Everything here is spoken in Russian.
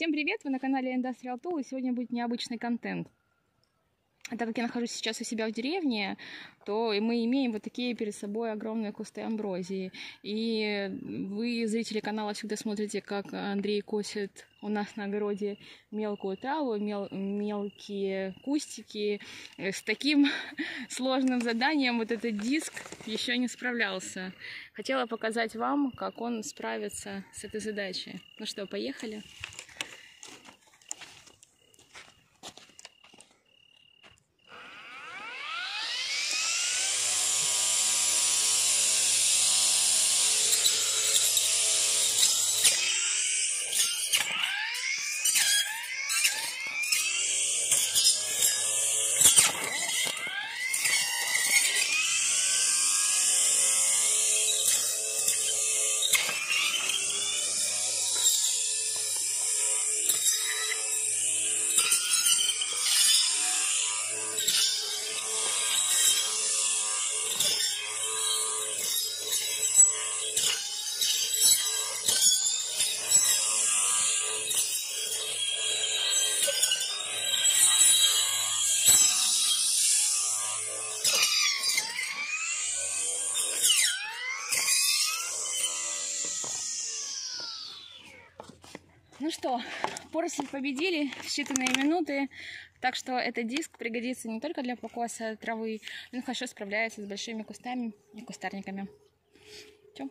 Всем привет! Вы на канале Industrial Tool, и сегодня будет необычный контент. А так как я нахожусь сейчас у себя в деревне, то мы имеем вот такие перед собой огромные кусты амброзии. И вы, зрители канала, всегда смотрите, как Андрей косит у нас на огороде мелкую траву, мел мелкие кустики. С таким сложным заданием вот этот диск еще не справлялся. Хотела показать вам, как он справится с этой задачей. Ну что, поехали? Ну что, поросль победили в считанные минуты, так что этот диск пригодится не только для покоса травы, но хорошо справляется с большими кустами и кустарниками. Все.